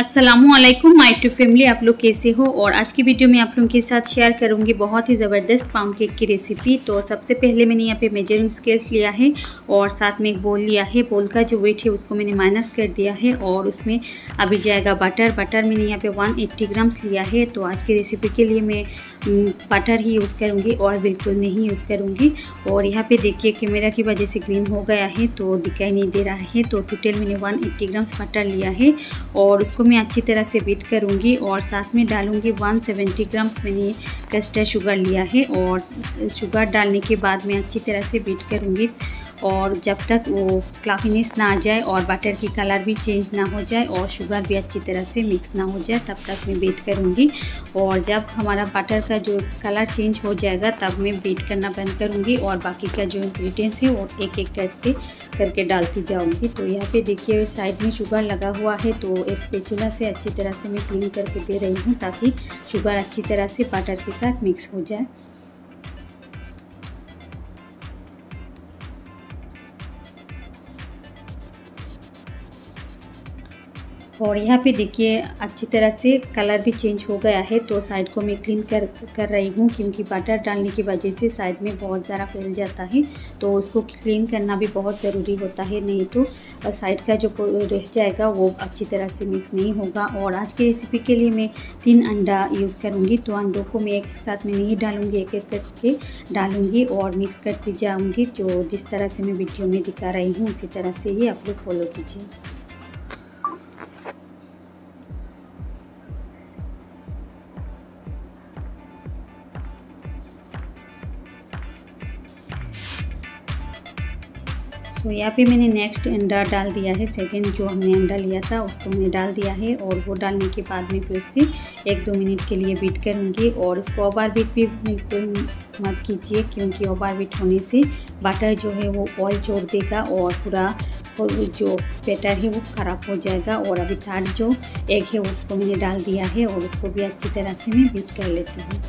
Aslam my to family आप लोग कैसे हो? और आज की वीडियो में आप लोगों के साथ शेयर करूँगी बहुत ही ज़बरदस्त पाउंड केक की रेसिपी तो सबसे पहले मैंने यहाँ पे मेजरिंग स्केल्स लिया है और साथ में एक बोल लिया है। बोल का जो वेट है उसको मैंने माइनस कर दिया है और उसमें अभी जाएगा बटर बटर मैंने यहाँ पे 180 ग्राम्स लिया है। तो आज की रेसिपी के लिए मैं बटर ही यूज़ करूँगी और बिल्कुल नहीं यूज़ करूँगी। और यहाँ पर देखिए कैमरा की वजह से ग्रीन हो गया है तो दिखाई नहीं दे रहा है। तो टोटल मैंने वन ग्राम्स बटर लिया है और उसको मैं अच्छी तरह से बीट करूँगी और साथ में डालूँगी 170 ग्राम्स मैंने कस्टर्ड शुगर लिया है और शुगर डालने के बाद मैं अच्छी तरह से बीट करूँगी। और जब तक वो क्लाफिनेस ना आ जाए और बटर की कलर भी चेंज ना हो जाए और शुगर भी अच्छी तरह से मिक्स ना हो जाए, तब तक मैं बीट करूँगी। और जब हमारा बटर का जो कलर चेंज हो जाएगा, तब मैं बीट करना बंद करूँगी और बाकी का जो इंग्रेडिएंट्स है, वो एक एक करके करके डालती जाऊँगी। तो यहाँ पे देखिए साइड में शुगर लगा हुआ है तो इस पेचुला से अच्छी तरह से मैं क्लीन करके दे रही हूँ, ताकि शुगर अच्छी तरह से बटर के साथ मिक्स हो जाए। और यहाँ पे देखिए, अच्छी तरह से कलर भी चेंज हो गया है तो साइड को मैं क्लीन कर कर रही हूँ क्योंकि बटर डालने की वजह से साइड में बहुत ज़्यादा फैल जाता है तो उसको क्लीन करना भी बहुत ज़रूरी होता है, नहीं तो साइड का जो रह जाएगा वो अच्छी तरह से मिक्स नहीं होगा। और आज की रेसिपी के लिए मैं तीन अंडा यूज़ करूँगी तो अंडों को मैं एक साथ में नहीं डालूँगी, एक एक करके डालूँगी और मिक्स करती जाऊँगी, जो जिस तरह से मैं वीडियो में दिखा रही हूँ, उसी तरह से ही आप लोग फॉलो कीजिए। सो so, यहाँ पे मैंने नेक्स्ट अंडा डाल दिया है। सेकंड जो हमने अंडा लिया था उसको मैंने डाल दिया है और वो डालने के बाद में फिर से एक दो मिनट के लिए बीट करूँगी। और इसको ओवर बीट भी बिल्कुल मत कीजिए क्योंकि ओवर बीट होने से बटर जो है वो ऑयल छोड़ देगा और पूरा और जो बैटर है वो ख़राब हो जाएगा। और अभी थर्ड जो एग है उसको मैंने डाल दिया है और उसको भी अच्छी तरह से मैं बीट कर लेती हूँ।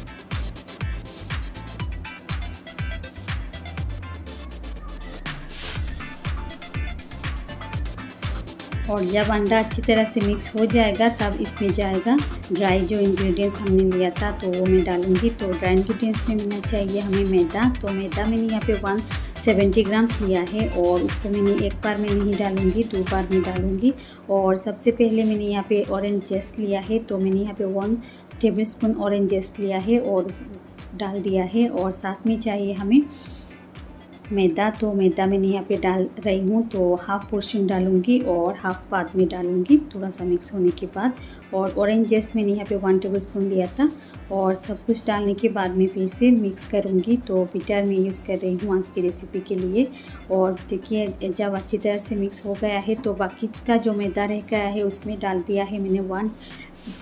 और जब अंडा अच्छी तरह से मिक्स हो जाएगा, तब इसमें जाएगा ड्राई जो इंग्रेडिएंट्स हमने लिया था तो वो मैं डालूँगी। तो ड्राई इंग्रेडिएंट्स में मिलना चाहिए हमें मैदा। तो मैदा मैंने यहाँ पे वन सेवेंटी ग्राम्स लिया है और उसको मैंने एक बार में नहीं डालूँगी, दो बार में डालूँगी। और सबसे पहले मैंने यहाँ पे ऑरेंज जेस्ट लिया है तो मैंने यहाँ पे one tablespoon orange zest लिया है और डाल दिया है। और साथ में चाहिए हमें मैदा तो मैदा मैंने यहाँ पे डाल रही हूँ तो हाफ़ पोर्शन डालूँगी और हाफ़ बाद में डालूँगी, थोड़ा सा मिक्स होने के बाद। और ऑरेंज जेस्ट मैंने यहाँ पे वन टेबल स्पून लिया था और सब कुछ डालने के बाद में फिर से मिक्स करूँगी तो बिटर में यूज़ कर रही हूँ आज की रेसिपी के लिए। और देखिए, जब अच्छी तरह से मिक्स हो गया है तो बाकी का जो मैदा रह गया है, उसमें डाल दिया है मैंने वन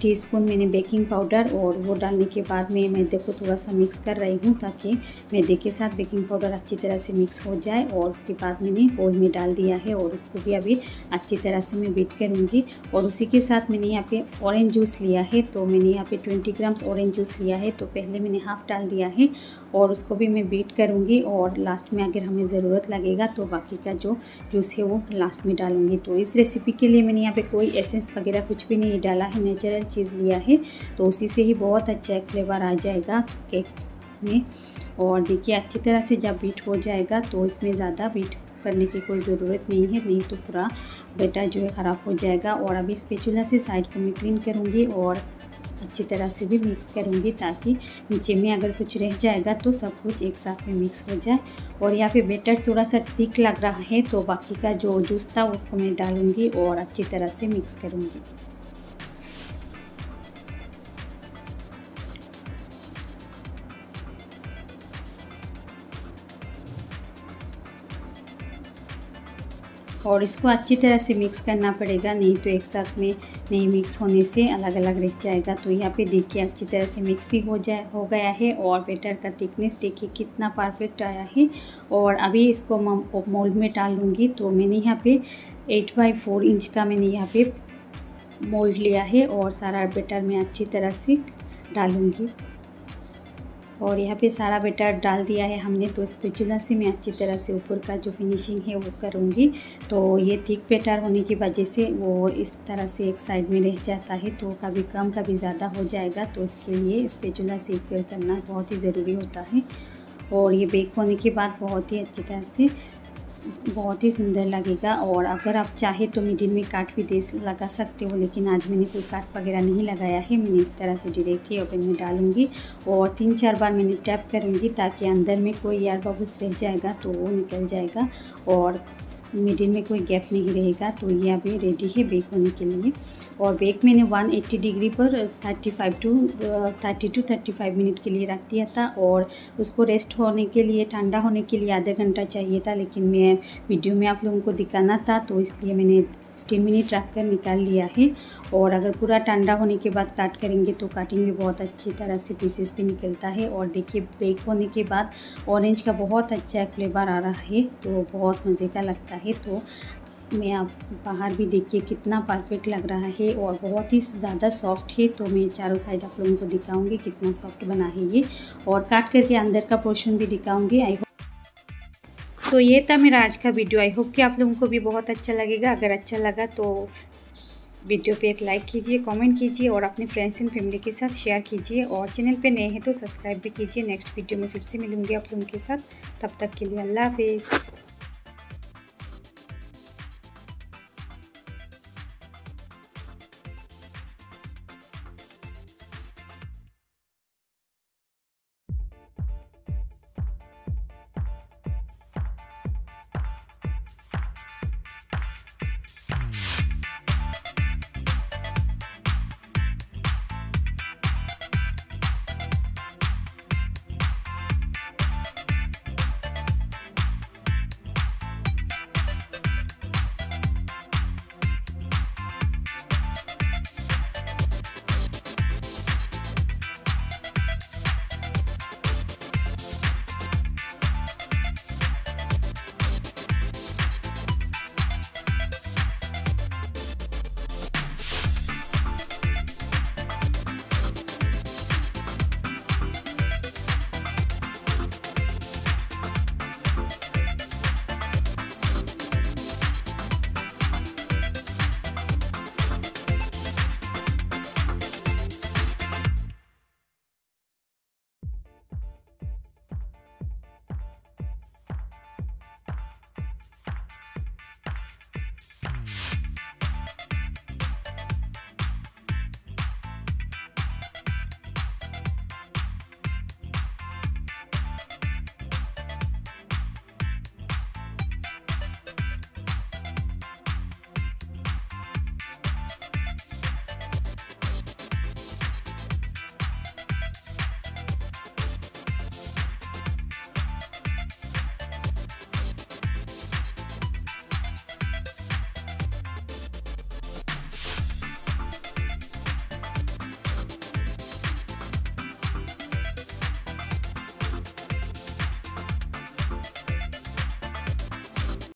टीस्पून मैंने बेकिंग पाउडर और वो डालने के बाद में मैदे को थोड़ा सा मिक्स कर रही हूँ ताकि मैदे के साथ बेकिंग पाउडर अच्छी तरह से मिक्स हो जाए और उसके बाद मैंने बोल में डाल दिया है और उसको भी अभी अच्छी तरह से मैं बीट करूँगी। और उसी के साथ मैंने यहाँ पे ऑरेंज जूस लिया है तो मैंने यहाँ पे ट्वेंटी ग्राम्स ऑरेंज जूस लिया है तो पहले मैंने हाफ़ डाल दिया है और उसको भी मैं बीट करूँगी और लास्ट में अगर हमें ज़रूरत लगेगा तो बाकी का जो जूस है वो लास्ट में डालूँगी। तो इस रेसिपी के लिए मैंने यहाँ पर कोई एसेंस वगैरह कुछ भी नहीं डाला है नेचर नेचुरल चीज़ लिया है तो उसी से ही बहुत अच्छा एक फ्लेवर आ जाएगा केक में। और देखिए, अच्छी तरह से जब बीट हो जाएगा तो इसमें ज़्यादा बीट करने की कोई ज़रूरत नहीं है, नहीं तो पूरा बेटर जो है ख़राब हो जाएगा। और अभी इस पेचूल्हा से साइड को मैं क्लीन करूँगी और अच्छी तरह से भी मिक्स करूँगी ताकि नीचे में अगर कुछ रह जाएगा तो सब कुछ एक साथ में मिक्स हो जाए। और यहाँ पे बेटर थोड़ा सा थिक लग रहा है तो बाकी का जो जूस था, उसको मैं डालूँगी और अच्छी तरह से मिक्स करूँगी। और इसको अच्छी तरह से मिक्स करना पड़ेगा, नहीं तो एक साथ में नहीं मिक्स होने से अलग अलग रह जाएगा। तो यहाँ पे देखिए, अच्छी तरह से मिक्स भी हो जाए, हो गया है और बेटर का थिकनेस देखिए कितना परफेक्ट आया है। और अभी इसको मोल्ड में डाल लूँगी तो मैंने यहाँ पे एट बाई फोर इंच का मैंने यहाँ पे मोल्ड लिया है और सारा बेटर में अच्छी तरह से डालूँगी। और यहाँ पे सारा बेटर डाल दिया है हमने तो इस स्पेचुला से मैं अच्छी तरह से ऊपर का जो फिनिशिंग है वो करूँगी। तो ये थिक बेटर होने की वजह से वो इस तरह से एक साइड में रह जाता है तो कभी कम, कभी ज़्यादा हो जाएगा। तो इसके लिए इस स्पेचुला से करना बहुत ही ज़रूरी होता है। और ये बेक होने के बाद बहुत ही अच्छी तरह से बहुत ही सुंदर लगेगा और अगर आप चाहे तो मिडिल में काट भी दे लगा सकते हो, लेकिन आज मैंने कोई काट वगैरह नहीं लगाया है। मैंने इस तरह से डायरेक्टली ओवन में डालूँगी और तीन चार बार मैंने टैप करूँगी ताकि अंदर में कोई एयर बबल्स रह जाएगा तो वो निकल जाएगा और मिडिल में कोई गैप नहीं रहेगा। तो ये अभी रेडी है बेक होने के लिए। और बेक मैंने 180 डिग्री पर 35 टू 30 टू 35 मिनट के लिए रख दिया था और उसको रेस्ट होने के लिए, ठंडा होने के लिए आधा घंटा चाहिए था, लेकिन मैं वीडियो में आप लोगों को दिखाना था तो इसलिए मैंने फिफ्टीन मिनट रख कर निकाल लिया है। और अगर पूरा ठंडा होने के बाद काट करेंगे तो काटिंग में बहुत अच्छी तरह से पीसेस भी निकलता है। और देखिए बेक होने के बाद ऑरेंज का बहुत अच्छा फ्लेवर आ रहा है तो बहुत मज़े का लगता है। तो मैं आप बाहर भी देखिए कितना परफेक्ट लग रहा है और बहुत ही ज़्यादा सॉफ्ट है। तो मैं चारों साइड आप लोगों को दिखाऊँगी कितना सॉफ्ट बना है ये। और काट करके अंदर का पोर्शन भी दिखाऊँगी। आई होप सो ये था मेरा आज का वीडियो आई होप कि आप लोगों को भी बहुत अच्छा लगेगा। अगर अच्छा लगा तो वीडियो पे एक लाइक कीजिए कमेंट कीजिए और अपने फ्रेंड्स एंड फैमिली के साथ शेयर कीजिए। और चैनल पे नए हैं तो सब्सक्राइब भी कीजिए। नेक्स्ट वीडियो में फिर से मिलूँगी आप लोगों के साथ। तब तक के लिए अल्लाह हाफिज़।